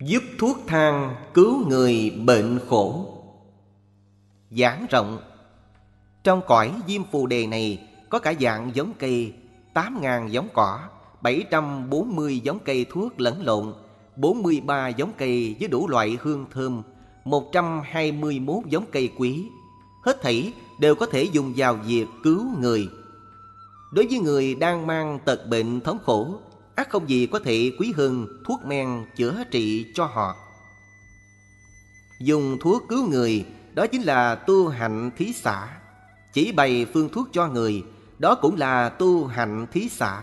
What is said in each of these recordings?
Giúp thuốc thang cứu người bệnh khổ. Giảng rộng. Trong cõi diêm phù đề này Có cả dạng giống cây 8.000 giống cỏ 740 giống cây thuốc lẫn lộn 43 giống cây với đủ loại hương thơm 121 giống cây quý. Hết thảy đều có thể dùng vào việc cứu người. Đối với người đang mang tật bệnh thống khổ ác không gì có thể quý hơn thuốc men chữa trị cho họ. Dùng thuốc cứu người, đó chính là tu hạnh thí xã. Chỉ bày phương thuốc cho người, đó cũng là tu hạnh thí xã.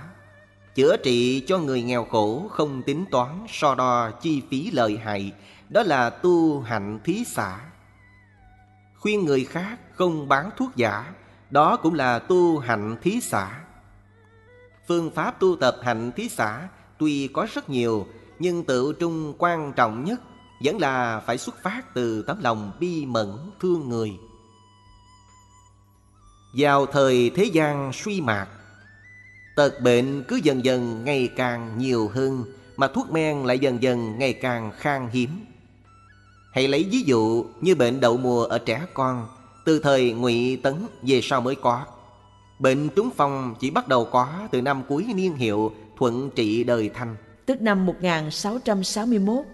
Chữa trị cho người nghèo khổ không tính toán so đo chi phí lợi hại, đó là tu hạnh thí xã. Khuyên người khác không bán thuốc giả, đó cũng là tu hạnh thí xã. Phương pháp tu tập hạnh thí xã tuy có rất nhiều, nhưng tự trung quan trọng nhất vẫn là phải xuất phát từ tấm lòng bi mẫn thương người. Vào thời thế gian suy mạc tật bệnh cứ dần dần ngày càng nhiều hơn, mà thuốc men lại dần dần ngày càng khan hiếm. Hãy lấy ví dụ như bệnh đậu mùa ở trẻ con, từ thời Ngụy Tấn về sau mới có. Bệnh trúng phong chỉ bắt đầu có từ năm cuối niên hiệu Thuận trị đời Thanh. Tức năm 1661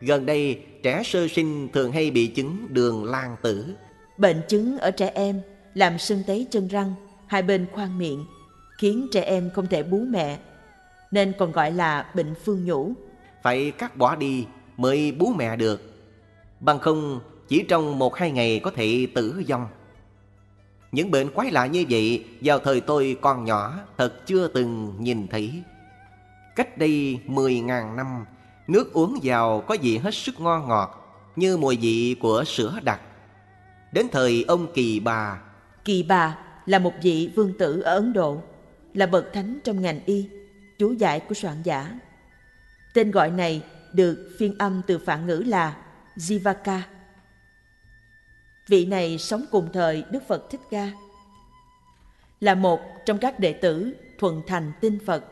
Gần đây trẻ sơ sinh thường hay bị chứng đường lan tử. Bệnh chứng ở trẻ em làm sưng tấy chân răng hai bên khoang miệng Khiến trẻ em không thể bú mẹ Nên còn gọi là bệnh phương nhũ. Phải cắt bỏ đi mới bú mẹ được. Bằng không chỉ trong một hai ngày có thể tử vong những bệnh quái lạ như vậy vào thời tôi còn nhỏ thật chưa từng nhìn thấy. Cách đây 10.000 năm, nước uống vào có vị hết sức ngon ngọt như mùi vị của sữa đặc. Đến thời ông Kỳ Bà. Kỳ Bà là một vị vương tử ở Ấn Độ, là bậc thánh trong ngành y, chú giải của soạn giả. Tên gọi này được phiên âm từ phản ngữ là Jivaka Vị này sống cùng thời Đức Phật Thích Ca. Là một trong các đệ tử thuần thành tinh Phật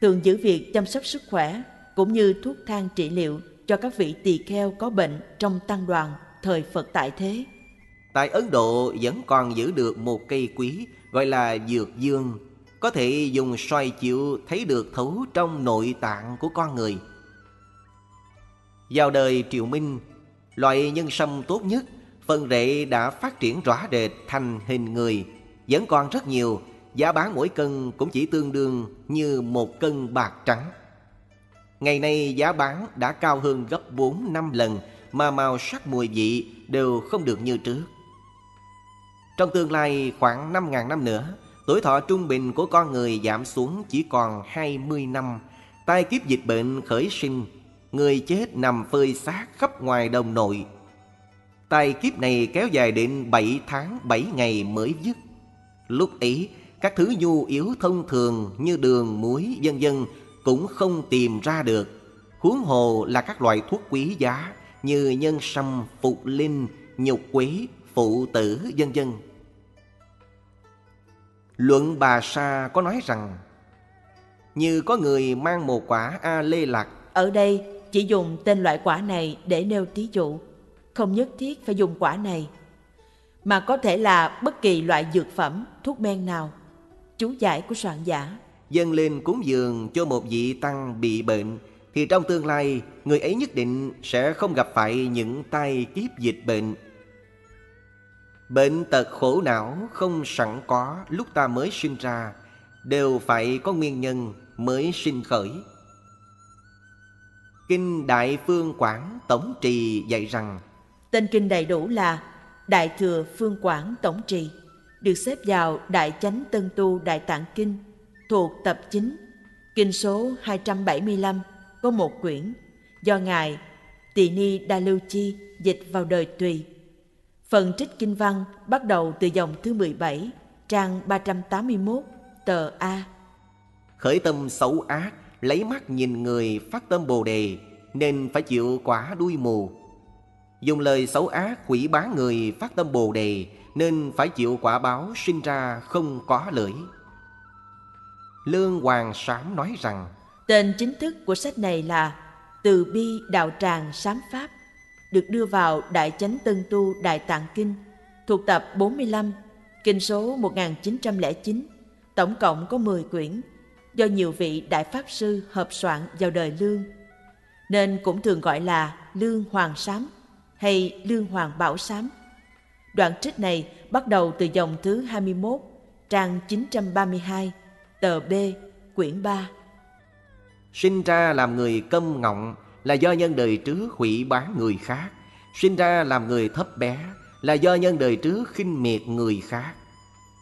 Thường giữ việc chăm sóc sức khỏe Cũng như thuốc thang trị liệu cho các vị tỳ kheo có bệnh trong tăng đoàn thời Phật tại thế. Tại Ấn Độ vẫn còn giữ được một cây quý gọi là dược dương Có thể dùng soi chiếu thấy được thấu trong nội tạng của con người. Vào đời Triều Minh, loại nhân sâm tốt nhất Phần rễ đã phát triển rõ rệt thành hình người, Vẫn còn rất nhiều, Giá bán mỗi cân cũng chỉ tương đương như một cân bạc trắng. Ngày nay giá bán đã cao hơn gấp 4 năm lần Mà màu sắc mùi vị đều không được như trước. Trong tương lai khoảng 5.000 năm nữa, Tuổi thọ trung bình của con người giảm xuống chỉ còn 20 năm. Tai kiếp dịch bệnh khởi sinh, Người chết nằm phơi xác khắp ngoài đồng nội. Tai kiếp này kéo dài đến 7 tháng 7 ngày mới dứt. Lúc ấy, các thứ nhu yếu thông thường như đường, muối, vân vân cũng không tìm ra được. Huống hồ là các loại thuốc quý giá như nhân sâm, phục linh, nhục quế, phụ tử, vân vân. Luận bà Sa có nói rằng Như có người mang một quả A lê lạc Ở đây chỉ dùng tên loại quả này để nêu thí dụ không nhất thiết phải dùng quả này, mà có thể là bất kỳ loại dược phẩm, thuốc men nào. Chú giải của soạn giả. Dâng lên cúng dường cho một vị tăng bị bệnh Thì trong tương lai người ấy nhất định sẽ không gặp phải những tai kiếp dịch bệnh. Bệnh tật khổ não không sẵn có lúc ta mới sinh ra Đều phải có nguyên nhân mới sinh khởi. Kinh Đại Phương Quảng Tổng Trì dạy rằng Tên kinh đầy đủ là Đại Thừa Phương Quảng Tổng Trì, được xếp vào Đại Chánh Tân Tu Đại Tạng Kinh, thuộc tập 9, kinh số 275, có một quyển, do Ngài Tỳ Ni Đa Lưu Chi dịch vào đời tùy. Phần trích kinh văn bắt đầu từ dòng thứ 17, trang 381, tờ A. Khởi tâm xấu ác, lấy mắt nhìn người phát tâm bồ đề, nên phải chịu quả đuôi mù Dùng lời xấu ác quỷ bá người phát tâm bồ đề Nên phải chịu quả báo sinh ra không có lưỡi. Lương Hoàng Sám nói rằng Tên chính thức của sách này là từ bi đạo tràng sám pháp được đưa vào Đại Chánh Tân Tu Đại Tạng Kinh thuộc tập 45, kinh số 1909, tổng cộng có 10 quyển, do nhiều vị Đại Pháp Sư hợp soạn vào đời Lương, nên cũng thường gọi là Lương Hoàng Sám hay Lương Hoàng Bảo Sám. Đoạn trích này bắt đầu từ dòng thứ 21, trang 932, tờ B, quyển 3. Sinh ra làm người câm ngọng là do nhân đời trước hủy bán người khác. Sinh ra làm người thấp bé là do nhân đời trước khinh miệt người khác.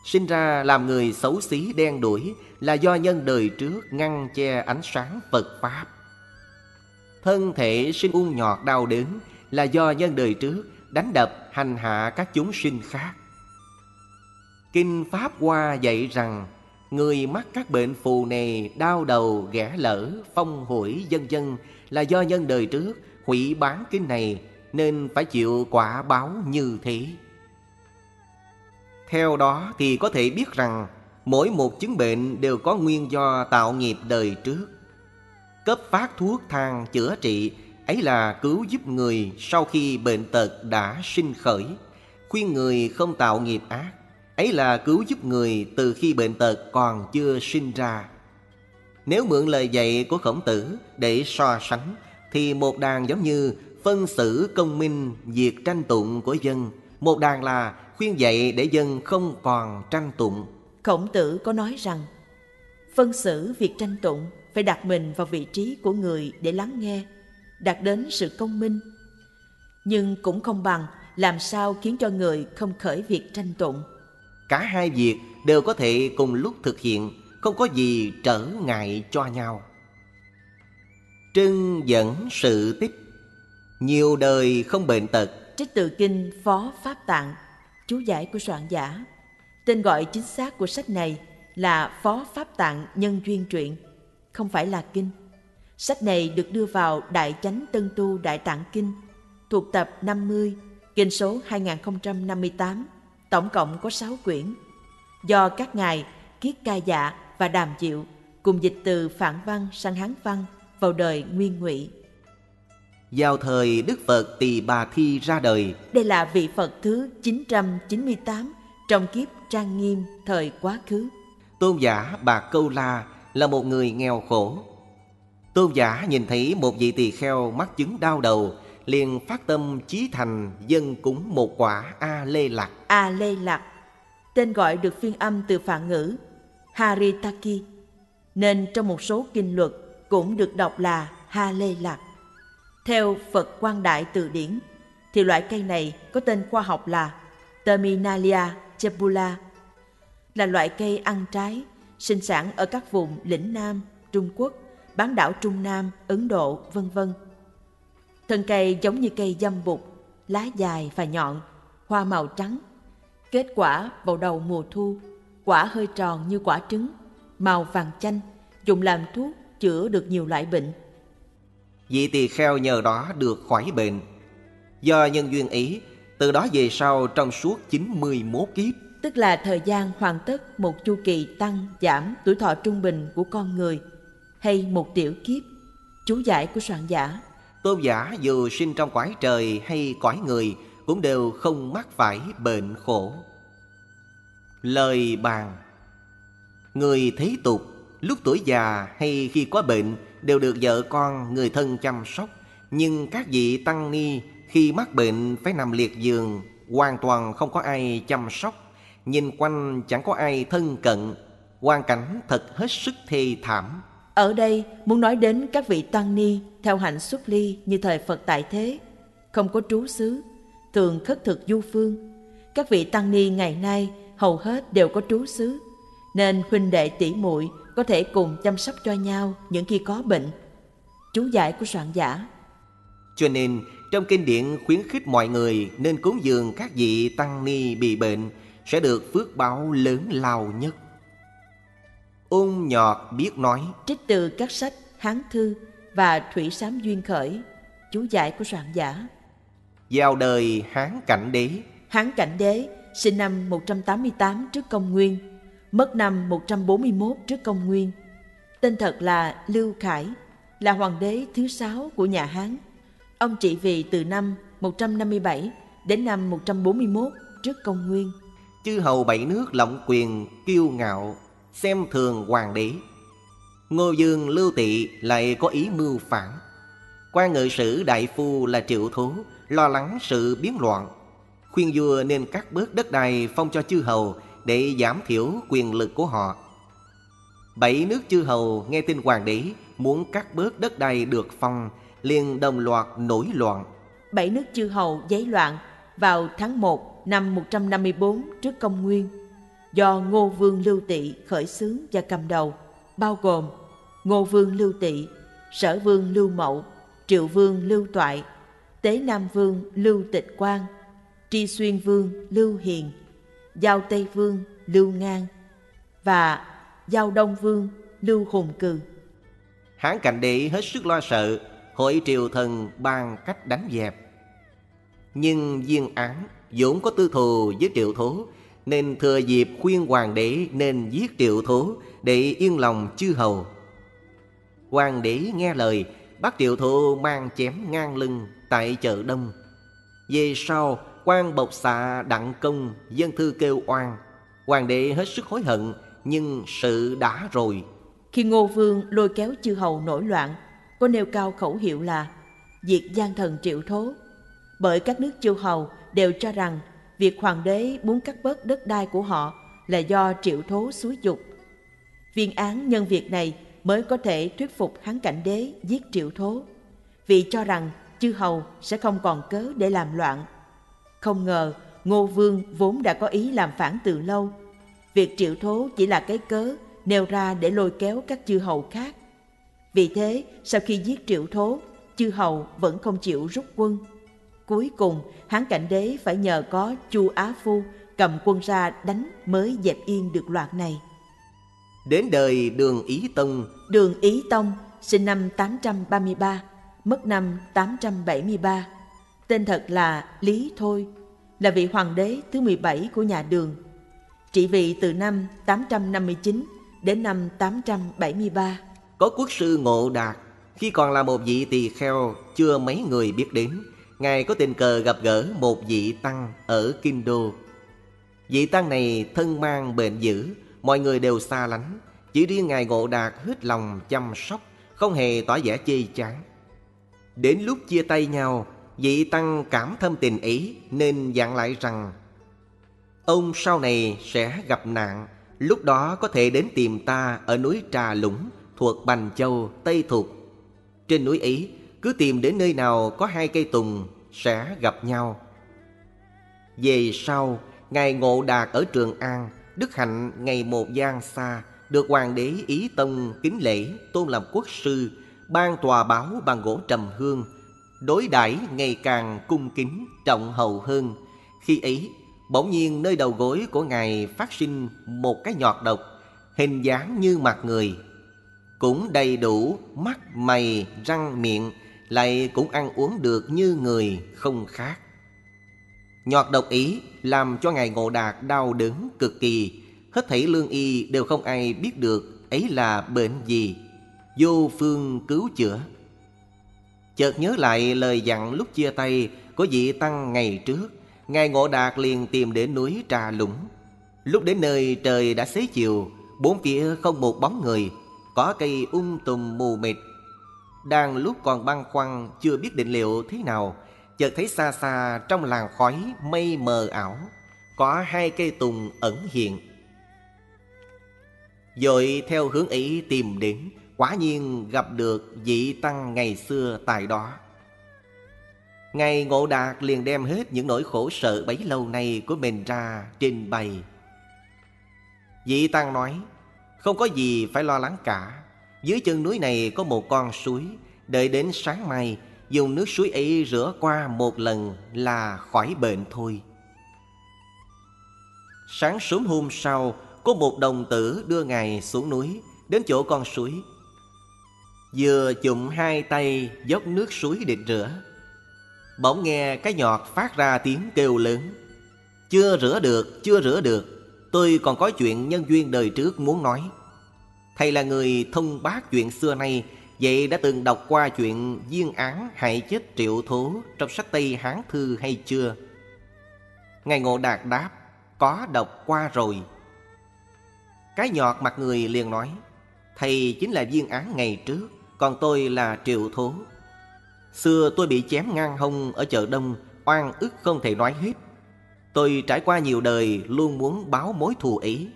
Sinh ra làm người xấu xí đen đuổi là do nhân đời trước ngăn che ánh sáng Phật Pháp. Thân thể sinh u nhọt đau đớn là do nhân đời trước đánh đập hành hạ các chúng sinh khác. Kinh Pháp Hoa dạy rằng Người mắc các bệnh phù này đau đầu, ghẻ lỡ, phong hủi, dân dân là do nhân đời trước hủy bán kinh này nên phải chịu quả báo như thế. Theo đó thì có thể biết rằng mỗi một chứng bệnh đều có nguyên do tạo nghiệp đời trước. Cấp phát thuốc thang chữa trị ấy là cứu giúp người sau khi bệnh tật đã sinh khởi, khuyên người không tạo nghiệp ác ấy là cứu giúp người từ khi bệnh tật còn chưa sinh ra. Nếu mượn lời dạy của khổng tử để so sánh, thì một đàn giống như phân xử công minh việc tranh tụng của dân, một đàn là khuyên dạy để dân không còn tranh tụng. Khổng tử có nói rằng, phân xử việc tranh tụng phải đặt mình vào vị trí của người để lắng nghe, đạt đến sự công minh. Nhưng cũng không bằng làm sao khiến cho người không khởi việc tranh tụng. Cả hai việc đều có thể cùng lúc thực hiện, không có gì trở ngại cho nhau. Trưng dẫn sự tích Nhiều đời không bệnh tật Trích từ kinh Phó Pháp Tạng Chú giải của soạn giả Tên gọi chính xác của sách này là Phó Pháp Tạng Nhân Duyên Truyện Không phải là kinh Sách này được đưa vào Đại Chánh Tân Tu Đại Tạng Kinh Thuộc tập 50 Kinh số 2058 tổng cộng có 6 quyển, do các ngài Kiết Ca Dạ và Đàm Diệu cùng dịch từ Phạn Văn sang Hán Văn vào đời Nguyên Ngụy. Vào thời Đức Phật Tỳ Bà Thi ra đời, đây là vị Phật thứ 998 trong kiếp trang nghiêm thời quá khứ. Tôn giả Bà Câu La là một người nghèo khổ. Tôn giả nhìn thấy một vị tỳ kheo mắc chứng đau đầu liền phát tâm chí thành dân cúng một quả A Lê Lạc. A Lê Lạc, tên gọi được phiên âm từ phạn ngữ Haritaki, nên trong một số kinh luật cũng được đọc là Ha Lê Lạc. Theo Phật Quan Đại Từ Điển, thì loại cây này có tên khoa học là Terminalia chebula, là loại cây ăn trái, sinh sản ở các vùng lĩnh Nam, Trung Quốc, bán đảo Trung Nam, Ấn Độ, vân vân. Thân cây giống như cây dâm bụt, lá dài và nhọn, hoa màu trắng. Kết quả vào đầu mùa thu, quả hơi tròn như quả trứng, màu vàng chanh, dùng làm thuốc chữa được nhiều loại bệnh. Vị tỳ kheo nhờ đó được khỏi bệnh. Do nhân duyên ý, từ đó về sau trong suốt 91 kiếp, tức là thời gian hoàn tất một chu kỳ tăng giảm tuổi thọ trung bình của con người hay một tiểu kiếp. Chú giải của soạn giả. Tôn giả dù sinh trong cõi trời hay cõi người Cũng đều không mắc phải bệnh khổ. Lời bàn. Người thế tục, lúc tuổi già hay khi có bệnh Đều được vợ con, người thân chăm sóc. Nhưng các vị tăng ni khi mắc bệnh phải nằm liệt giường, Hoàn toàn không có ai chăm sóc. Nhìn quanh chẳng có ai thân cận, Hoàn cảnh thật hết sức thê thảm ở đây muốn nói đến các vị tăng ni theo hạnh xuất ly như thời Phật tại thế, không có trú xứ, thường khất thực du phương. Các vị tăng ni ngày nay hầu hết đều có trú xứ, nên huynh đệ tỷ muội có thể cùng chăm sóc cho nhau những khi có bệnh. Chú giải của soạn giả Cho nên trong kinh điển khuyến khích mọi người nên cúng dường các vị tăng ni bị bệnh sẽ được phước báo lớn lao nhất. Ung nhọt biết nói Trích từ các sách Hán Thư và Thủy Sám Duyên Khởi Chú giải của soạn giả Vào đời Hán Cảnh Đế Hán Cảnh Đế sinh năm 188 trước công nguyên Mất năm 141 trước công nguyên Tên thật là Lưu Khải là hoàng đế thứ sáu của nhà Hán. Ông trị vì từ năm 157 đến năm 141 trước công nguyên. Chư hầu bảy nước lộng quyền kiêu ngạo, xem thường hoàng đế. Ngô Dương Lưu Tị lại có ý mưu phản. quan ngự sử đại phu là triệu thú, lo lắng sự biến loạn. Khuyên vua nên cắt bớt đất đai phong cho chư hầu để giảm thiểu quyền lực của họ. Bảy nước chư hầu nghe tin hoàng đế muốn cắt bớt đất đai được phong, liền đồng loạt nổi loạn. Bảy nước chư hầu giấy loạn vào tháng 1 năm 154 trước công nguyên, do Ngô Vương Lưu Tị khởi xướng và cầm đầu, bao gồm Ngô Vương Lưu Tị, Sở Vương Lưu Mậu, Triệu Vương Lưu Toại, Tế Nam Vương Lưu Tịch Quang, Tri Xuyên Vương Lưu Hiền, Giao Tây Vương Lưu Ngang và Giao Đông Vương Lưu Hùng Cừ. Hán cảnh đế hết sức lo sợ, hội triều thần ban cách đánh dẹp. Nhưng viên án vốn có tư thù với triệu thố, nên thừa dịp khuyên hoàng đế nên giết triệu thố để yên lòng chư hầu. Hoàng đế nghe lời, bắt triệu thố mang chém ngang lưng tại chợ đông. Về sau, quan bộc xạ đặng công, dân thư kêu oan. Hoàng đế hết sức hối hận, nhưng sự đã rồi. Khi Ngô Vương lôi kéo chư hầu nổi loạn, có nêu cao khẩu hiệu là diệt gian thần triệu thố. Bởi các nước chư hầu đều cho rằng việc hoàng đế muốn cắt bớt đất đai của họ là do triệu thố xúi dục. Viên án nhân việc này mới có thể thuyết phục Hán Cảnh Đế giết triệu thố, vì cho rằng chư hầu sẽ không còn cớ để làm loạn. Không ngờ Ngô Vương vốn đã có ý làm phản từ lâu. Việc triệu thố chỉ là cái cớ nêu ra để lôi kéo các chư hầu khác. Vì thế, sau khi giết triệu thố, chư hầu vẫn không chịu rút quân. Cuối cùng, Hán Cảnh Đế phải nhờ có Chu Á Phu cầm quân ra đánh mới dẹp yên được loạt này. Đến đời Đường Ý Tông Đường Ý Tông sinh năm 833, mất năm 873. Tên thật là Lý Thôi, là vị hoàng đế thứ 17 của nhà Đường. Trị vị từ năm 859 đến năm 873. Có quốc sư Ngộ Đạt Khi còn là một vị tỳ kheo Chưa mấy người biết đến Ngài có tình cờ gặp gỡ một vị tăng Ở Kinh Đô. Vị tăng này thân mang bệnh dữ Mọi người đều xa lánh. Chỉ riêng Ngài Ngộ Đạt hết lòng chăm sóc Không hề tỏ vẻ chê chán. Đến lúc chia tay nhau Vị tăng cảm thâm tình ý Nên dặn lại rằng Ông sau này sẽ gặp nạn Lúc đó có thể đến tìm ta ở núi Trà Lũng thuộc Bành Châu, Tây Thục. Trên núi ấy, cứ tìm đến nơi nào có hai cây tùng sẽ gặp nhau. Về sau, Ngài Ngộ Đạt ở Trường An, Đức Hạnh ngày một gian xa, được Hoàng đế Ý Tông kính lễ tôn làm quốc sư, ban tòa báo bằng gỗ trầm hương, đối đãi ngày càng cung kính, trọng hậu hơn. Khi ấy, Bỗng nhiên nơi đầu gối của Ngài phát sinh một cái nhọt độc Hình dáng như mặt người Cũng đầy đủ mắt, mày, răng, miệng lại cũng ăn uống được như người không khác Nhọt độc ý làm cho Ngài Ngộ Đạt đau đớn cực kỳ Hết thảy lương y đều không ai biết được ấy là bệnh gì Vô phương cứu chữa Chợt nhớ lại lời dặn lúc chia tay của vị tăng ngày trước Ngài Ngộ Đạt liền tìm đến núi Trà Lũng. Lúc đến nơi trời đã xế chiều, bốn phía không một bóng người, có cây ung um tùm mù mịt. Đang lúc còn băn khoăn chưa biết định liệu thế nào, chợt thấy xa xa trong làng khói mây mờ ảo, có hai cây tùng ẩn hiện. Rồi theo hướng ấy tìm đến, quả nhiên gặp được vị tăng ngày xưa tại đó. Ngài Ngộ Đạt liền đem hết những nỗi khổ sợ bấy lâu nay của mình ra trình bày. Vị Tăng nói, không có gì phải lo lắng cả. Dưới chân núi này có một con suối, đợi đến sáng mai, dùng nước suối ấy rửa qua một lần là khỏi bệnh thôi. Sáng sớm hôm sau, có một đồng tử đưa Ngài xuống núi, đến chỗ con suối. Vừa chụm hai tay dốc nước suối định rửa Bỗng nghe cái nhọt phát ra tiếng kêu lớn Chưa rửa được, chưa rửa được Tôi còn có chuyện nhân duyên đời trước muốn nói Thầy là người thông bác chuyện xưa nay Vậy đã từng đọc qua chuyện viên án hại chết triệu thố trong sách Tây Hán Thư hay chưa? Ngài Ngộ Đạt đáp, có đọc qua rồi. Cái nhọt mặt người liền nói, Thầy chính là viên án ngày trước, còn tôi là triệu thố. Xưa tôi bị chém ngang hông ở chợ Đông, oan ức không thể nói hết. Tôi trải qua nhiều đời luôn muốn báo mối thù ấy.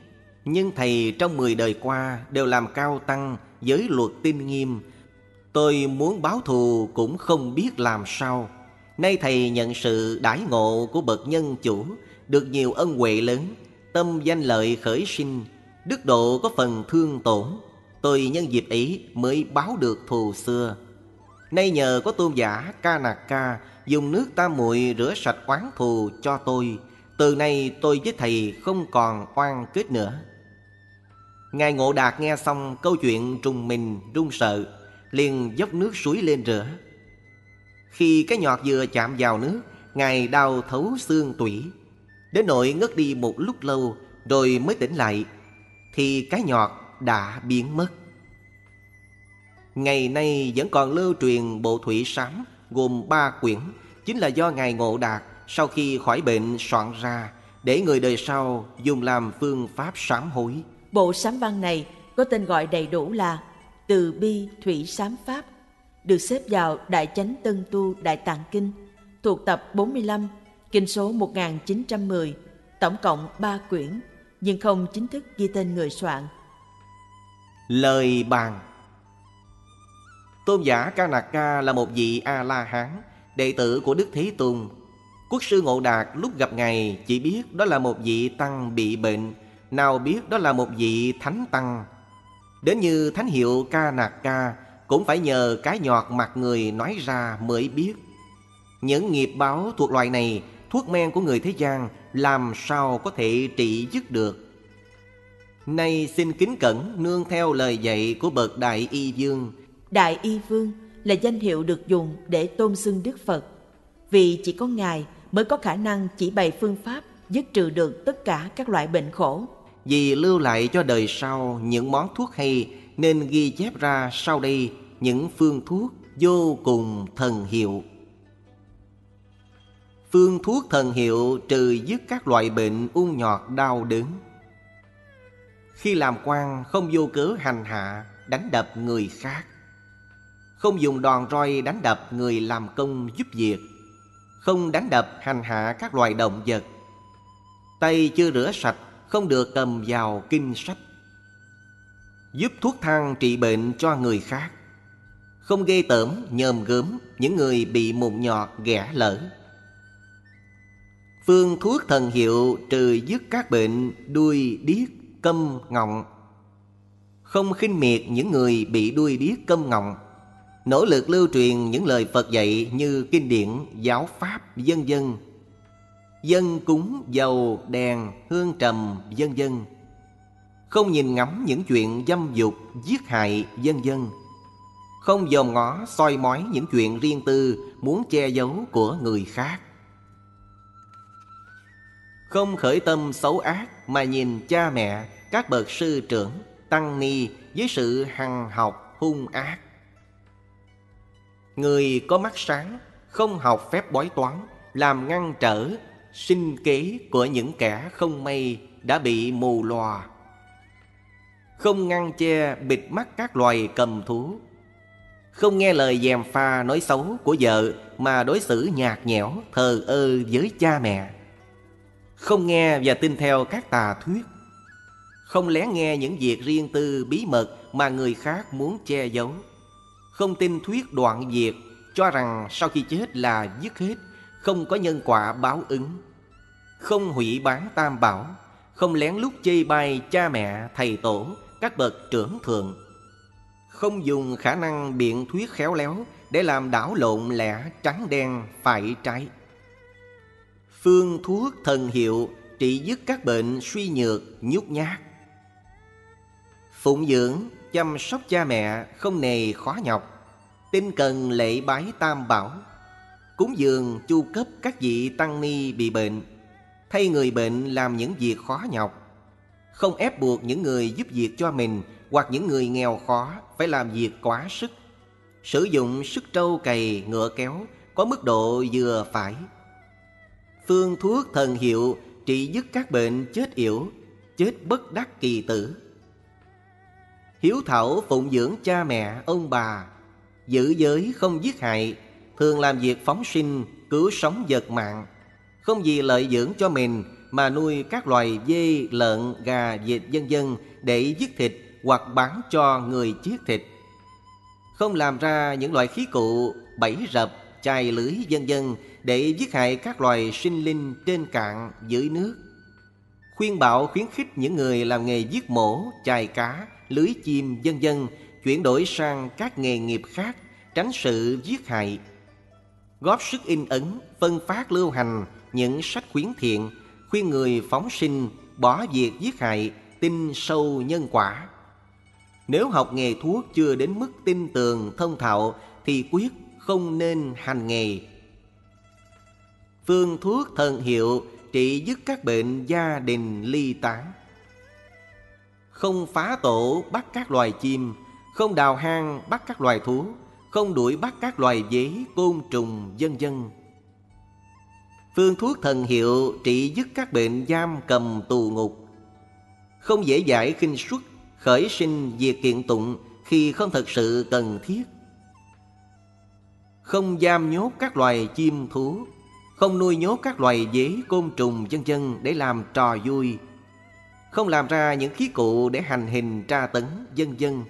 Nhưng thầy trong 10 đời qua đều làm cao tăng, giới luật tinh nghiêm. Tôi muốn báo thù cũng không biết làm sao. Nay thầy nhận sự đãi ngộ của bậc nhân chủ, được nhiều ân huệ lớn, tâm danh lợi khởi sinh, đức độ có phần thương tổn. Tôi nhân dịp ấy mới báo được thù xưa. Nay nhờ có tôn giả Ca Nạc Ca dùng nước tam muội rửa sạch oán thù cho tôi, từ nay tôi với thầy không còn oan kết nữa. Ngài Ngộ Đạt nghe xong câu chuyện trùng mình run sợ, liền dốc nước suối lên rửa. Khi cái nhọt vừa chạm vào nước, Ngài đau thấu xương tủy. Đến nỗi ngất đi một lúc lâu rồi mới tỉnh lại, thì cái nhọt đã biến mất. Ngày nay vẫn còn lưu truyền bộ thủy sám gồm ba quyển, chính là do Ngài Ngộ Đạt sau khi khỏi bệnh soạn ra để người đời sau dùng làm phương pháp sám hối. Bộ sám văn này có tên gọi đầy đủ là Từ bi thủy sám pháp, được xếp vào Đại Chánh Tân Tu Đại Tạng Kinh, thuộc tập 45, kinh số 1910, tổng cộng 3 quyển, nhưng không chính thức ghi tên người soạn. Lời bàn Tôn giả Ca Nạc Ca là một vị A-la-hán, đệ tử của Đức Thế Tôn. Quốc sư Ngộ Đạt lúc gặp Ngài chỉ biết đó là một vị tăng bị bệnh, nào biết đó là một vị thánh tăng. Đến như thánh hiệu Ca Nạc Ca cũng phải nhờ cái nhọt mặt người nói ra mới biết. Những nghiệp báo thuộc loại này, thuốc men của người thế gian làm sao có thể trị dứt được. Nay xin kính cẩn nương theo lời dạy của bậc Đại Y Vương Đại Y Vương là danh hiệu được dùng để tôn xưng Đức Phật, vì chỉ có Ngài mới có khả năng chỉ bày phương pháp dứt trừ được tất cả các loại bệnh khổ. Vì lưu lại cho đời sau những món thuốc hay nên ghi chép ra sau đây những phương thuốc vô cùng thần hiệu. Phương thuốc thần hiệu trừ dứt các loại bệnh ung nhọt đau đớn. Khi làm quan không vô cớ hành hạ, đánh đập người khác không dùng đòn roi đánh đập người làm công giúp việc Không đánh đập hành hạ các loài động vật Tay chưa rửa sạch không được cầm vào kinh sách Giúp thuốc thang trị bệnh cho người khác. Không gây tởm nhờm gớm những người bị mụn nhọt ghẻ lở. Phương thuốc thần hiệu trừ dứt các bệnh đuôi điếc, câm, ngọng. Không khinh miệt những người bị đuôi điếc câm ngọng. Nỗ lực lưu truyền những lời Phật dạy như kinh điển, giáo pháp, dân dân. Dân cúng, dầu, đèn, hương trầm, dân dân. Không nhìn ngắm những chuyện dâm dục, giết hại, dân dân. Không dòm ngó, soi mói những chuyện riêng tư muốn che giấu của người khác. Không khởi tâm xấu ác mà nhìn cha mẹ, các bậc sư trưởng, tăng ni với sự hằng học hung ác Người có mắt sáng Không học phép bói toán Làm ngăn trở Sinh kế của những kẻ không may Đã bị mù lòa. Không ngăn che bịt mắt các loài cầm thú. Không nghe lời dèm pha nói xấu của vợ Mà đối xử nhạt nhẽo, thờ ơ với cha mẹ. Không nghe và tin theo các tà thuyết. Không lén nghe những việc riêng tư bí mật Mà người khác muốn che giấu. Không tin thuyết đoạn diệt Cho rằng sau khi chết là dứt hết. Không có nhân quả báo ứng. Không hủy bán tam bảo. Không lén lút chê bai cha mẹ, thầy tổ Các bậc trưởng thượng. Không dùng khả năng biện thuyết khéo léo Để làm đảo lộn lẽ trắng đen phải trái. Phương thuốc thần hiệu trị dứt các bệnh suy nhược, nhút nhát. Phụng dưỡng chăm sóc cha mẹ không nề khó nhọc. Tinh cần lễ bái tam bảo cúng dường chu cấp các vị tăng ni bị bệnh thay người bệnh làm những việc khó nhọc. Không ép buộc những người giúp việc cho mình hoặc những người nghèo khó phải làm việc quá sức. Sử dụng sức trâu cày ngựa kéo Có mức độ vừa phải. Phương thuốc thần hiệu trị dứt các bệnh chết yểu Chết bất đắc kỳ tử. Hiếu thảo phụng dưỡng cha mẹ, ông bà Giữ giới không giết hại Thường làm việc phóng sinh, cứu sống vật mạng. Không vì lợi dưỡng cho mình Mà nuôi các loài dê, lợn, gà, vịt dân dân Để giết thịt hoặc bán cho người chiết thịt. Không làm ra những loại khí cụ, bẫy rập, chài lưới dân dân Để giết hại các loài sinh linh trên cạn, dưới nước. Khuyên bảo khuyến khích những người làm nghề giết mổ, chài cá, lưới chim dân dân chuyển đổi sang các nghề nghiệp khác, tránh sự giết hại. Góp sức in ấn, phân phát lưu hành những sách khuyến thiện, khuyên người phóng sinh, bỏ việc giết hại, tin sâu nhân quả. Nếu học nghề thuốc chưa đến mức tin tường thông thạo thì quyết không nên hành nghề. Phương thuốc thần hiệu trị dứt các bệnh gia đình ly tán. Không phá tổ bắt các loài chim, không đào hang bắt các loài thú, không đuổi bắt các loài dế, côn trùng, dân dân. Phương thuốc thần hiệu trị dứt các bệnh giam cầm tù ngục. Không dễ dãi khinh suất, khởi sinh việc kiện tụng khi không thật sự cần thiết. Không giam nhốt các loài chim thú, không nuôi nhốt các loài dế, côn trùng, dân dân để làm trò vui, không làm ra những khí cụ để hành hình tra tấn dân dân,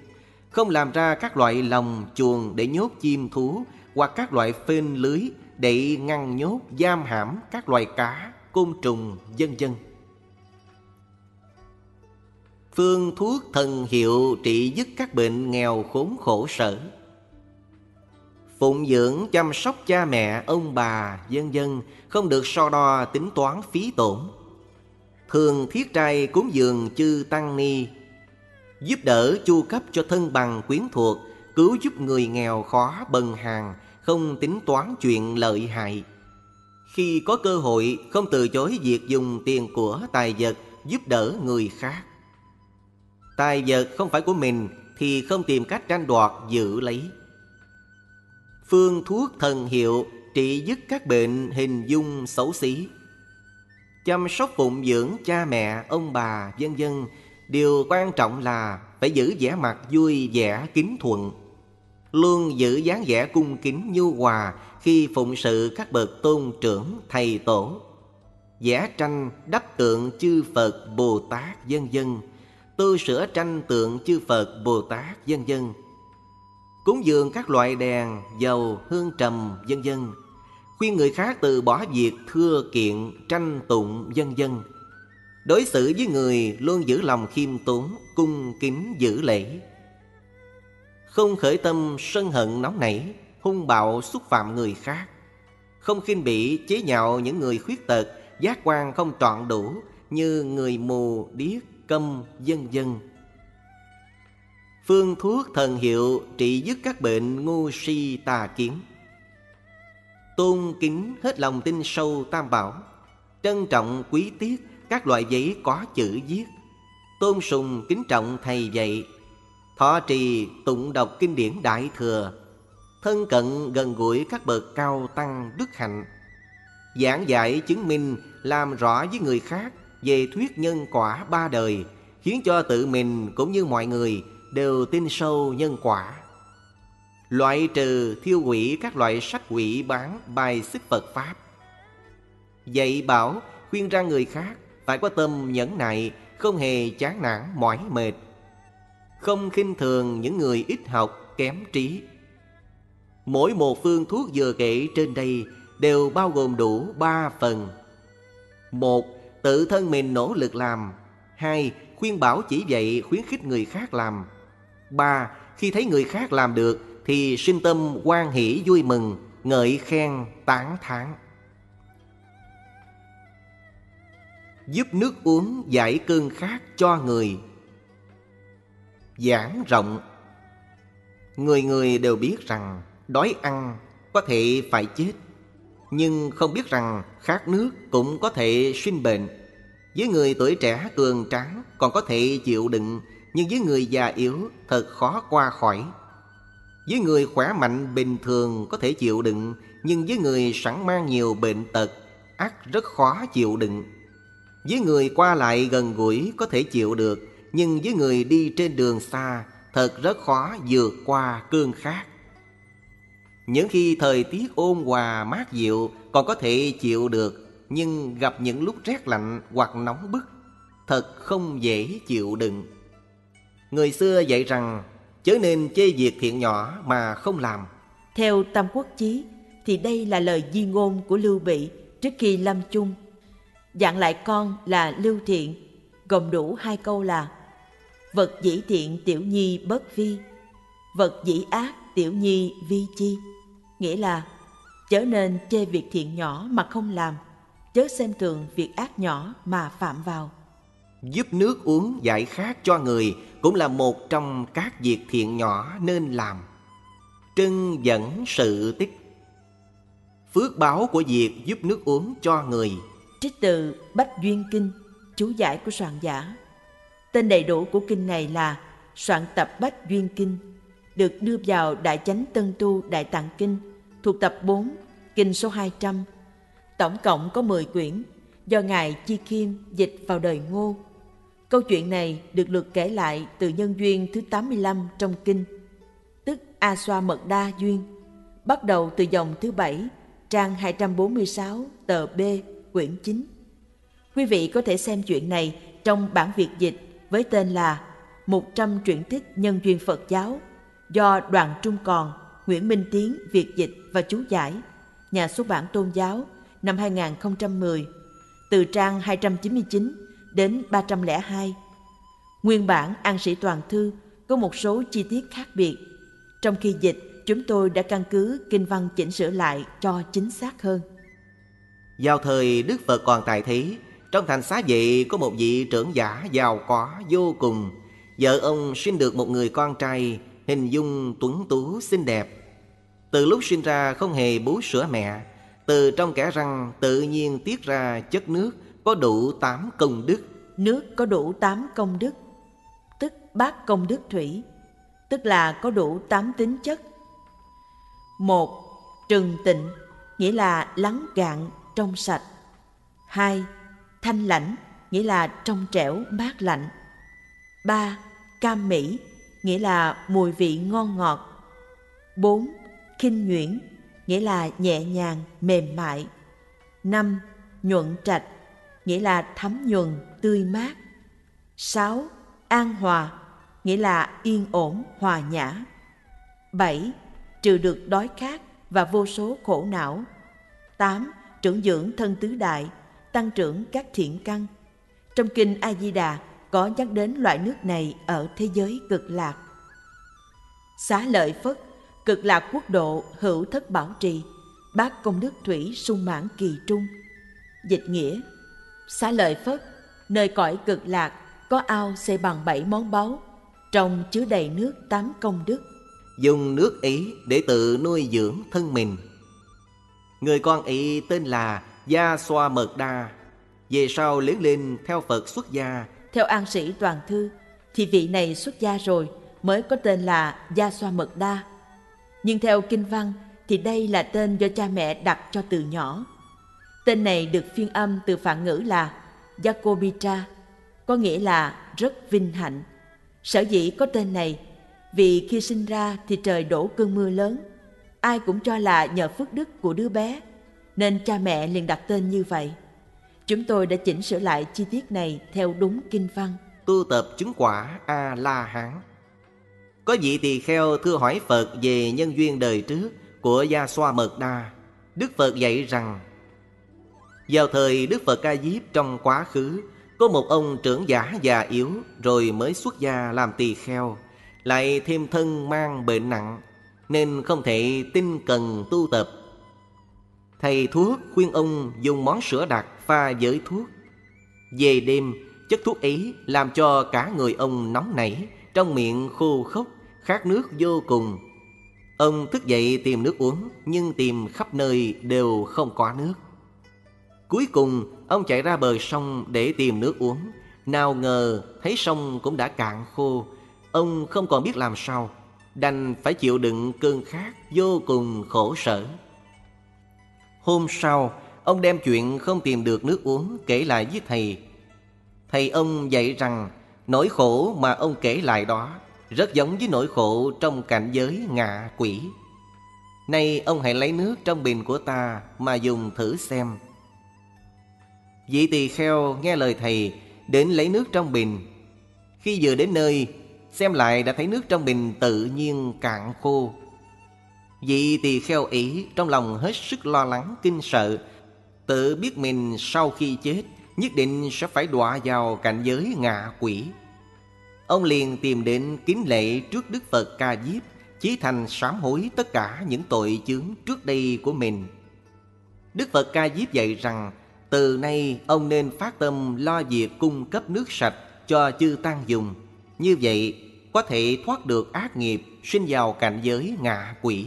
không làm ra các loại lồng chuồng để nhốt chim thú hoặc các loại phên lưới để ngăn nhốt giam hãm các loài cá, côn trùng, dân dân. Phương thuốc thần hiệu trị dứt các bệnh nghèo khốn khổ sở. Phụng dưỡng chăm sóc cha mẹ, ông bà, dân dân không được so đo tính toán phí tổn thường thiết trai cúng dường chư tăng ni giúp đỡ chu cấp cho thân bằng quyến thuộc cứu giúp người nghèo khó bần hàng không tính toán chuyện lợi hại. Khi có cơ hội không từ chối việc dùng tiền của tài vật giúp đỡ người khác. Tài vật không phải của mình thì không tìm cách tranh đoạt giữ lấy. Phương thuốc thần hiệu trị dứt các bệnh hình dung xấu xí. Chăm sóc phụng dưỡng cha mẹ, ông bà, vân dân Điều quan trọng là phải giữ vẻ mặt vui vẻ kính thuận. Luôn giữ dáng vẻ cung kính nhu hòa Khi phụng sự các bậc tôn trưởng thầy tổ. Vẽ tranh đắp tượng chư Phật Bồ Tát dân dân Tư sửa tranh tượng chư Phật Bồ Tát dân dân Cúng dường các loại đèn, dầu, hương trầm dân dân khuyên người khác từ bỏ việc thưa kiện, tranh tụng, dân dân. Đối xử với người luôn giữ lòng khiêm tốn, cung kính giữ lễ. Không khởi tâm sân hận nóng nảy, hung bạo xúc phạm người khác. Không khinh bị chế nhạo những người khuyết tật, giác quan không trọn đủ như người mù, điếc, câm, dân dân. Phương thuốc thần hiệu trị dứt các bệnh ngu si tà kiến tôn kính hết lòng tin sâu tam bảo trân trọng quý tiếc các loại giấy có chữ viết. Tôn sùng kính trọng thầy dạy. Thọ trì tụng đọc kinh điển đại thừa. Thân cận gần gũi các bậc cao tăng đức hạnh. Giảng dạy chứng minh, làm rõ với người khác về thuyết nhân quả ba đời, khiến cho tự mình cũng như mọi người đều tin sâu nhân quả. Loại trừ, thiêu hủy các loại sách quỷ bán bài xích Phật Pháp. Dạy bảo khuyên ra người khác phải có tâm nhẫn nại Không hề chán nản mỏi mệt. Không khinh thường những người ít học kém trí. Mỗi một phương thuốc vừa kể trên đây Đều bao gồm đủ ba phần. Một Tự thân mình nỗ lực làm. Hai Khuyên bảo chỉ dạy khuyến khích người khác làm. Ba Khi thấy người khác làm được thì sinh tâm quan hỷ vui mừng, ngợi khen tán thán. Giúp nước uống giải cơn khát cho người. Giảng rộng, Người người đều biết rằng đói ăn có thể phải chết, Nhưng không biết rằng khát nước cũng có thể sinh bệnh. Với người tuổi trẻ cường tráng còn có thể chịu đựng, Nhưng với người già yếu thật khó qua khỏi. Với người khỏe mạnh bình thường có thể chịu đựng, Nhưng với người sẵn mang nhiều bệnh tật ắt rất khó chịu đựng. Với người qua lại gần gũi có thể chịu được, Nhưng với người đi trên đường xa, Thật rất khó vượt qua cương khát Những khi thời tiết ôn hòa, mát dịu, Còn có thể chịu được, Nhưng gặp những lúc rét lạnh hoặc nóng bức, Thật không dễ chịu đựng Người xưa dạy rằng, Chớ nên chê việc thiện nhỏ mà không làm Theo Tam Quốc Chí, thì đây là lời di ngôn của Lưu Bị trước khi lâm chung dạng lại con là Lưu Thiện, gồm đủ hai câu là Vật dĩ thiện tiểu nhi bất vi, vật dĩ ác tiểu nhi vi chi. Nghĩa là chớ nên chê việc thiện nhỏ mà không làm, chớ xem thường việc ác nhỏ mà phạm vào. Giúp nước uống giải khát cho người cũng là một trong các việc thiện nhỏ nên làm. Trân dẫn sự tích Phước báo của việc giúp nước uống cho người Trích từ Bách Duyên Kinh, chú giải của soạn giả. Tên đầy đủ của kinh này là Soạn tập Bách Duyên Kinh, được đưa vào Đại Chánh Tân Tu Đại Tạng Kinh, thuộc tập 4, kinh số 200. Tổng cộng có 10 quyển, do Ngài Chi kim dịch vào đời Ngô. Câu chuyện này được lượt kể lại từ nhân duyên thứ 85 trong kinh, tức A Xoa Mật Đa Duyên, bắt đầu từ dòng thứ bảy trang 246 tờ B quyển 9. Quý vị có thể xem chuyện này trong bản Việt dịch với tên là 100 truyện tích nhân duyên Phật giáo do Đoàn Trung Còn, Nguyễn Minh Tiến Việt dịch và chú giải, nhà xuất bản tôn giáo năm 2010, từ trang 299 đến 302. Nguyên bản An Sĩ Toàn Thư có một số chi tiết khác biệt, trong khi dịch chúng tôi đã căn cứ kinh văn chỉnh sửa lại cho chính xác hơn. Vào thời Đức Phật còn tại thế, trong thành xá vệ có một vị trưởng giả giàu có vô cùng. Vợ ông sinh được một người con trai, hình dung tuấn tú xinh đẹp. Từ lúc sinh ra không hề bú sữa mẹ, từ trong kẻ răng tự nhiên tiết ra chất nước có đủ tám công đức. Nước có đủ tám công đức, tức bát công đức thủy, tức là có đủ tám tính chất một Trừng tịnh nghĩa là lắng gạn, trong sạch. hai Thanh lãnh nghĩa là trong trẻo, mát lạnh. ba Cam mỹ nghĩa là mùi vị ngon ngọt. bốn Kinh nhuyễn nghĩa là nhẹ nhàng, mềm mại. năm Nhuận trạch nghĩa là thấm nhuần, tươi mát. sáu An hòa nghĩa là yên ổn, hòa nhã. bảy trừ được đói khát và vô số khổ não. 8. Trưởng dưỡng thân tứ đại, tăng trưởng các thiện căn. Trong kinh A Di Đà có nhắc đến loại nước này ở thế giới cực lạc. Xá lợi Phất, cực lạc quốc độ hữu thất bảo trì, bác công đức thủy sung mãn kỳ trung. Dịch nghĩa, xá lợi Phất, nơi cõi cực lạc có ao xây bằng bảy món báu, trong chứa đầy nước tám công đức dùng nước ấy để tự nuôi dưỡng thân mình. Người con ấy tên là Gia Xoa Mật Đa, về sau lớn lên theo Phật xuất gia. Theo an sĩ Toàn Thư, thì vị này xuất gia rồi mới có tên là Gia Xoa Mật Đa. Nhưng theo Kinh Văn thì đây là tên do cha mẹ đặt cho từ nhỏ. Tên này được phiên âm từ phản ngữ là Jacobitra, có nghĩa là rất vinh hạnh. Sở dĩ có tên này vì khi sinh ra thì trời đổ cơn mưa lớn, ai cũng cho là nhờ phước đức của đứa bé, nên cha mẹ liền đặt tên như vậy. Chúng tôi đã chỉnh sửa lại chi tiết này theo đúng kinh văn. Tu tập chứng quả A-la-hán Có vị tỳ kheo thưa hỏi Phật về nhân duyên đời trước của Gia Xoa Mật Đa. Đức Phật dạy rằng Vào thời Đức Phật Ca Diếp trong quá khứ Có một ông trưởng giả già yếu rồi mới xuất gia làm tỳ kheo lại thêm thân mang bệnh nặng nên không thể tinh cần tu tập. Thầy thuốc khuyên ông dùng món sữa đặc pha với thuốc. Về đêm, chất thuốc ấy làm cho cả người ông nóng nảy, trong miệng khô khốc, khát nước vô cùng. Ông thức dậy tìm nước uống, nhưng tìm khắp nơi đều không có nước. Cuối cùng, ông chạy ra bờ sông để tìm nước uống. Nào ngờ thấy sông cũng đã cạn khô, Ông không còn biết làm sao đành phải chịu đựng cơn khát vô cùng khổ sở. Hôm sau, ông đem chuyện không tìm được nước uống kể lại với thầy. Thầy ông dạy rằng nỗi khổ mà ông kể lại đó rất giống với nỗi khổ trong cảnh giới ngạ quỷ. Nay ông hãy lấy nước trong bình của ta mà dùng thử xem. Vị tỳ kheo nghe lời thầy đến lấy nước trong bình. Khi vừa đến nơi, xem lại đã thấy nước trong bình tự nhiên cạn khô. Vị tỳ kheo ý trong lòng hết sức lo lắng kinh sợ, tự biết mình sau khi chết nhất định sẽ phải đọa vào cảnh giới ngạ quỷ. Ông liền tìm đến kính lệ trước Đức Phật Ca Diếp, chí thành sám hối tất cả những tội chướng trước đây của mình. Đức Phật Ca Diếp dạy rằng, từ nay ông nên phát tâm lo việc cung cấp nước sạch cho chư tăng dùng. Như vậy, có thể thoát được ác nghiệp, sinh vào cảnh giới ngạ quỷ.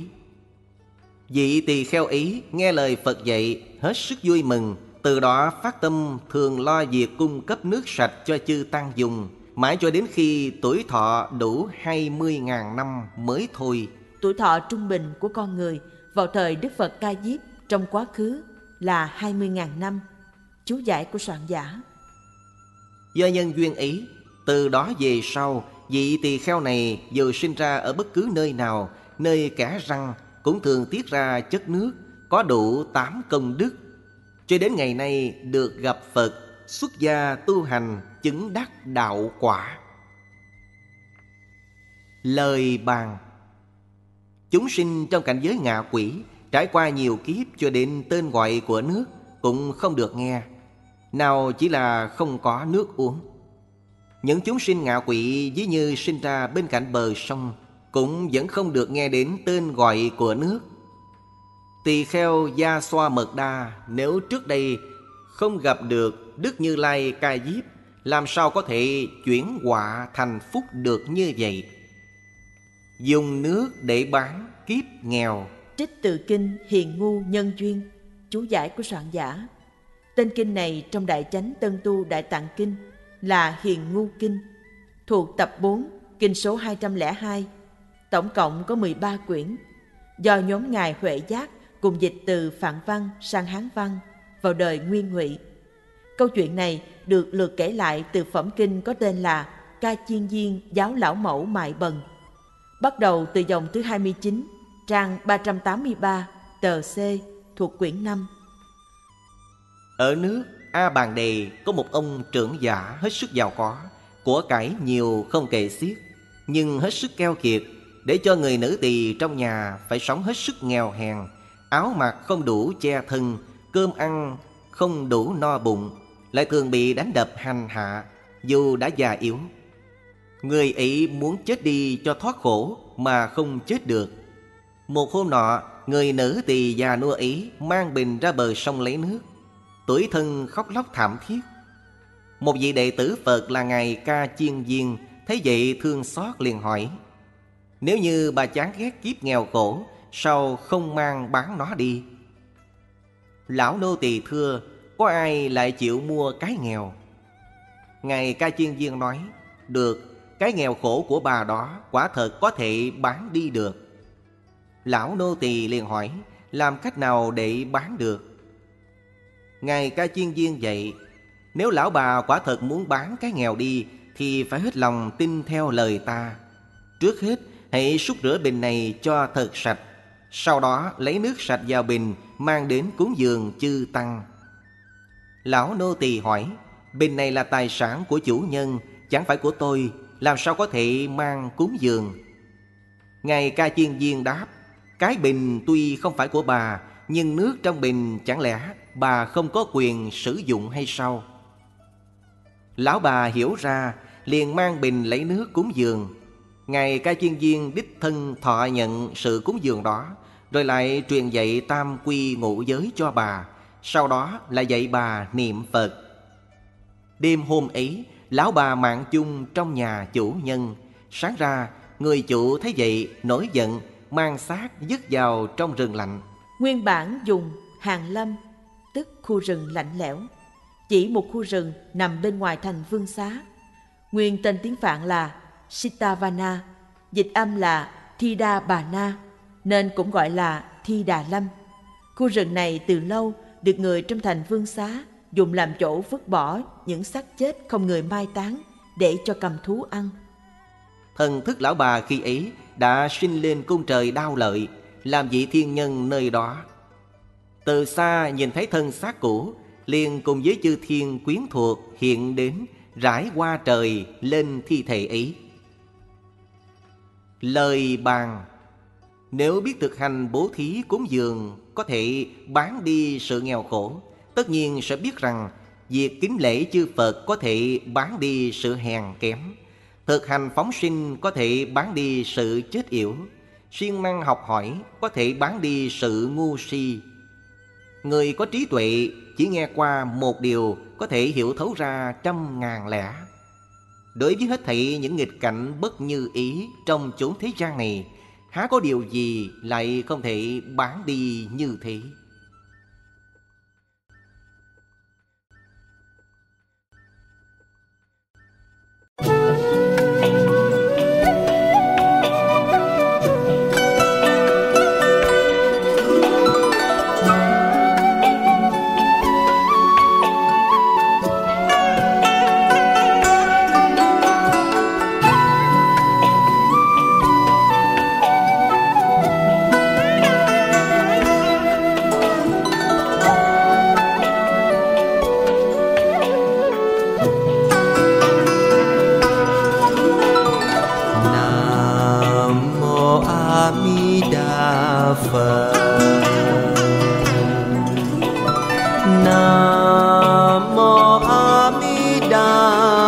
Vị tỳ kheo ý nghe lời Phật dạy hết sức vui mừng, từ đó phát tâm thường lo việc cung cấp nước sạch cho chư tăng dùng Mãi cho đến khi tuổi thọ đủ 20.000 năm mới thôi. Tuổi thọ trung bình của con người vào thời Đức Phật Ca Diếp trong quá khứ là 20.000 năm. Chú giải của soạn giả. Do nhân duyên ý, từ đó về sau, vị tỳ kheo này dù sinh ra ở bất cứ nơi nào, nơi kẻ răng cũng thường tiết ra chất nước, có đủ tám công đức. Cho đến ngày nay được gặp Phật, xuất gia tu hành chứng đắc đạo quả. Lời bàn. Chúng sinh trong cảnh giới ngạ quỷ trải qua nhiều kiếp cho đến tên gọi của nước cũng không được nghe. Nào chỉ là không có nước uống những chúng sinh ngạ quỷ ví như sinh ra bên cạnh bờ sông cũng vẫn không được nghe đến tên gọi của nước. Tỳ kheo gia xoa mật đa, nếu trước đây không gặp được đức như lai ca diếp, làm sao có thể chuyển họa thành phúc được như vậy? Dùng nước để bán kiếp nghèo. Trích từ kinh Hiền Ngu Nhân Duyên, Chú giải của soạn giả. Tên kinh này trong Đại Chánh Tân Tu Đại Tạng Kinh là Hiền Ngu Kinh Thuộc tập 4, kinh số 202 Tổng cộng có 13 quyển Do nhóm Ngài Huệ Giác cùng dịch từ Phạn Văn sang Hán Văn vào đời Nguyên Ngụy Câu chuyện này được lượt kể lại từ phẩm kinh có tên là Ca Chiên Viên Giáo Lão Mẫu Mại Bần. Bắt đầu từ dòng thứ 29, trang 383, tờ C, thuộc quyển 5. Ở nước A Bàn Đề có một ông trưởng giả hết sức giàu có, của cải nhiều không kể xiết, nhưng hết sức keo kiệt, để cho người nữ tỳ trong nhà phải sống hết sức nghèo hèn, áo mặc không đủ che thân, cơm ăn không đủ no bụng, lại thường bị đánh đập hành hạ dù đã già yếu. Người ấy muốn chết đi cho thoát khổ mà không chết được. Một hôm nọ, người nữ tỳ già nua ấy mang bình ra bờ sông lấy nước. Tuổi thân khóc lóc thảm thiết. Một vị đệ tử Phật là Ngài Ca Chiên Viên, thấy vậy thương xót liền hỏi, Nếu như bà chán ghét kiếp nghèo khổ, Sao không mang bán nó đi? Lão nô tỳ thưa, có ai lại chịu mua cái nghèo? Ngài ca chiên viên nói, Được, Cái nghèo khổ của bà đó Quả thật có thể bán đi được. Lão nô tỳ liền hỏi, Làm cách nào để bán được? Ngài ca chiên viên dạy, Nếu lão bà quả thật muốn bán cái nghèo đi, Thì phải hết lòng tin theo lời ta. Trước hết, hãy xúc rửa bình này cho thật sạch, Sau đó lấy nước sạch vào bình Mang đến cúng dường chư tăng. Lão nô tỳ hỏi, Bình này là tài sản của chủ nhân, Chẳng phải của tôi, Làm sao có thể mang cúng dường? Ngài ca chiên viên đáp, Cái bình tuy không phải của bà, Nhưng nước trong bình chẳng lẽ Bà không có quyền sử dụng hay sao Lão bà hiểu ra Liền mang bình lấy nước cúng dường Ngài ca chiên viên đích thân thọ nhận sự cúng dường đó Rồi lại truyền dạy tam quy ngũ giới cho bà sau đó là dạy bà niệm Phật. Đêm hôm ấy, lão bà mạng chung trong nhà chủ nhân. Sáng ra, người chủ thấy vậy nổi giận, mang xác dứt vào trong rừng lạnh. Nguyên bản dùng hàng lâm, tức khu rừng lạnh lẽo. Chỉ một khu rừng nằm bên ngoài thành vương xá. Nguyên tên tiếng Phạn là Sitavana, dịch âm là Thi Đa Bà Na, nên cũng gọi là Thi Đà Lâm. Khu rừng này từ lâu được người trong thành Vương Xá dùng làm chỗ vứt bỏ những xác chết không người mai táng để cho cầm thú ăn. Thần thức lão bà khi ấy đã sinh lên cung trời đau lợi, làm vị thiên nhân nơi đó. Từ xa nhìn thấy thân xác cũ, liền cùng với chư thiên quyến thuộc hiện đến rải qua trời lên thi thể ấy. Lời bàn Nếu biết thực hành bố thí cúng dường có thể bán đi sự nghèo khổ, tất nhiên sẽ biết rằng việc kính lễ chư Phật có thể bán đi sự hèn kém. Thực hành phóng sinh có thể bán đi sự chết yểu. Siêng năng học hỏi có thể bán đi sự ngu si. Người có trí tuệ chỉ nghe qua một điều có thể hiểu thấu ra trăm ngàn lẽ. Đối với hết thảy những nghịch cảnh bất như ý trong chốn thế gian này, há có điều gì lại không thể bán đi như thế?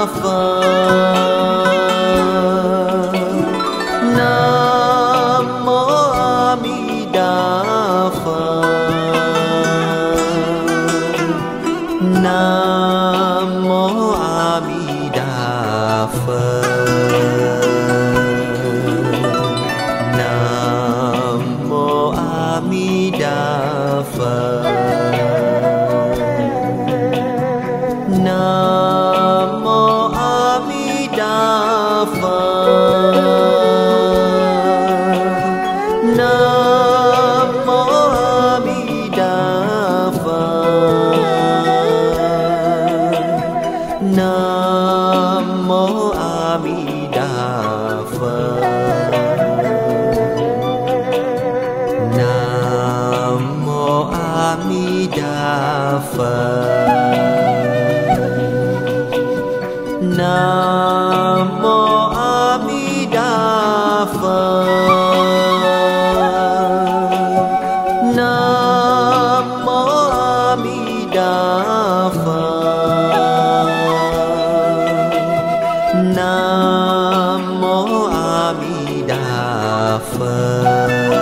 A mi Đà Phật.